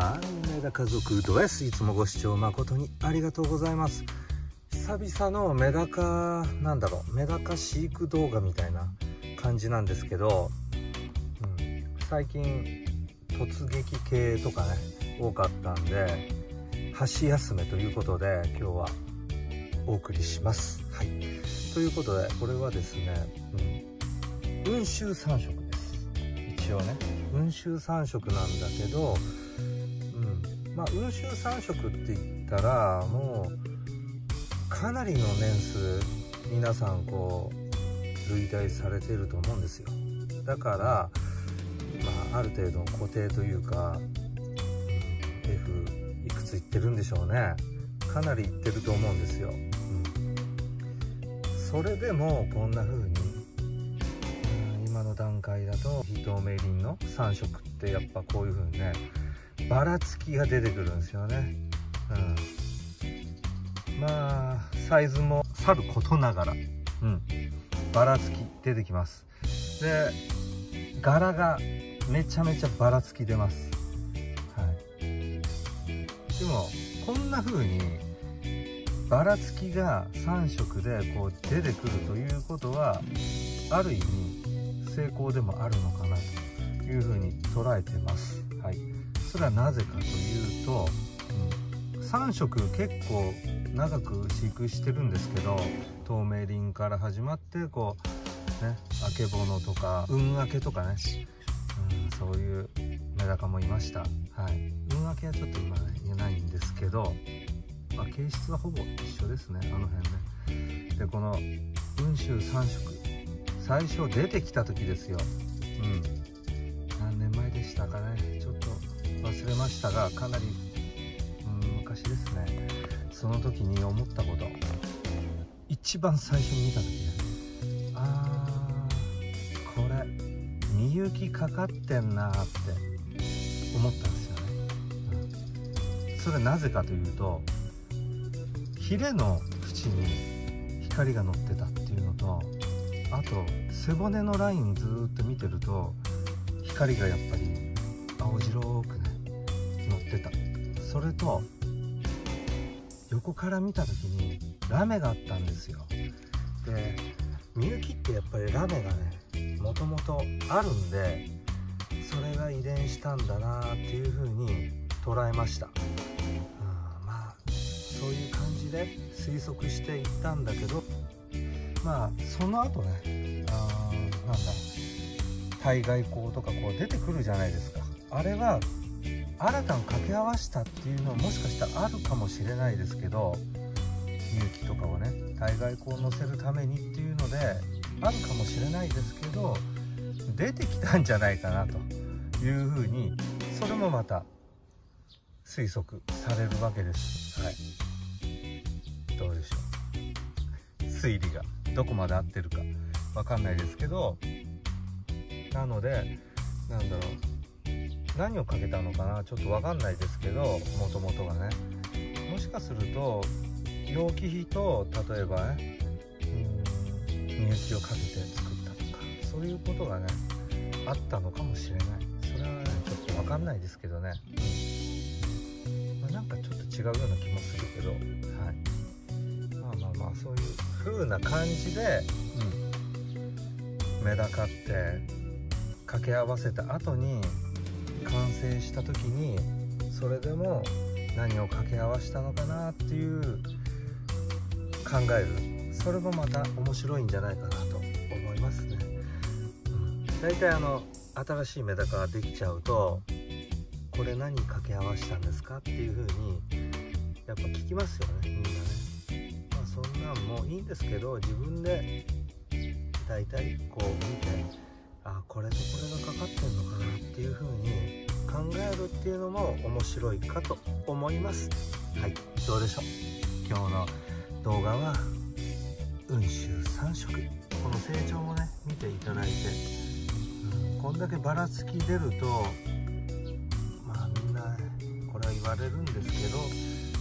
はいメダ家族ド S いつもご視聴誠にありがとうございます。久々のメダカなんだろうメダカ飼育動画みたいな感じなんですけど、うん、最近突撃系とかね多かったんで箸休めということで今日はお送りします。はい。ということでこれはですね、うん、温州三色です。一応ね温州三色なんだけどまあ温州三色って言ったらもうかなりの年数皆さんこう類題されてると思うんですよ。だからまあある程度固定というか F いくついってるんでしょうね。かなりいってると思うんですよ、うん、それでもこんな風に今の段階だと非透明林の3色ってやっぱこういう風にねばらつきが出てくるんですよね。うん。まあサイズもさることながら。うん。ばらつき出てきます。で柄がめちゃめちゃばらつき出ます。はい。でもこんな風にばらつきが3色でこう出てくるということはある意味成功でもあるのかなというふうに捉えてます。はい、それはなぜかというと、うん、3色結構長く飼育してるんですけど透明林から始まってこうねあけぼのとか運明けとかね、うん、そういうメダカもいました。はい、運明けはちょっと今ね言えないんですけど、まあ、形質はほぼ一緒ですねあの辺ね。でこの雲州3色最初出てきた時ですよ。うん。何年前でしたかね。ちょっと忘れましたがかなり、うん、昔ですね。その時に思ったこと。一番最初に見た時ね。あーこれみゆきかかってんなって。思ったんですそれなぜかというとヒレの縁に光が乗ってたっていうのとあと背骨のラインずっと見てると光がやっぱり青白く乗ってた。それと横から見た時にラメがあったんですよ。でみゆきってやっぱりラメがねもともとあるんでそれが遺伝したんだなっていう風に捉えました。あまあそういう感じで推測していったんだけどまあその後ねあなんだ対外光とかこう出てくるじゃないですか。あれは新たに掛け合わせたっていうのはもしかしたらあるかもしれないですけど勇気とかをね対外光を乗せるためにっていうのであるかもしれないですけど出てきたんじゃないかなというふうにそれもまた推測されるわけです。はい。どうでしょう。推理がどこまで合ってるかわかんないですけどなのでなんだろう。何をかけたのかな？ちょっとわかんないですけどもともとがね。もしかすると容器費と例えばねうん入気をかけて作ったとかそういうことがねあったのかもしれない。それはねちょっとわかんないですけどね、うんまあ、なんかちょっと違うような気もするけど。はい。まあまあまあそういう風な感じで、うん、メダカって掛け合わせた後に完成した時にそれでも何を掛け合わせたのかなっていう考える。それもまた面白いんじゃないかなと思いますね、うん、大体あの新しいメダカができちゃうとこれ何掛け合わせたんですかっていう風にやっぱ聞きますよねみんなね。まあそんなんもいいんですけど自分で大体こう見てあこれとこれがかかってんのかなっていう風に考えるっていうのも面白いかと思います。はいどうでしょう？今日の動画は雲州3色この成長もね見ていただいて、うん、こんだけばらつき出るとまあみんなこれは言われるんですけど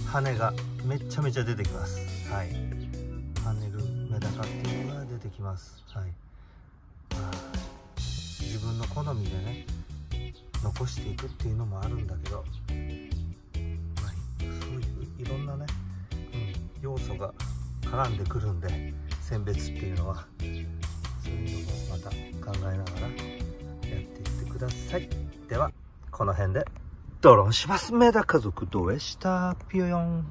羽がめっちゃめちゃ出てきます。はい。跳ねるメダカっていうのが出てきます。はい、好みでね残していくっていうのもあるんだけど、ま、そういういろんなね、うん、要素が絡んでくるんで選別っていうのはそういうのもまた考えながらやっていってください。ではこの辺で。ドローンしますメダ家族どうでした？ぴよよン。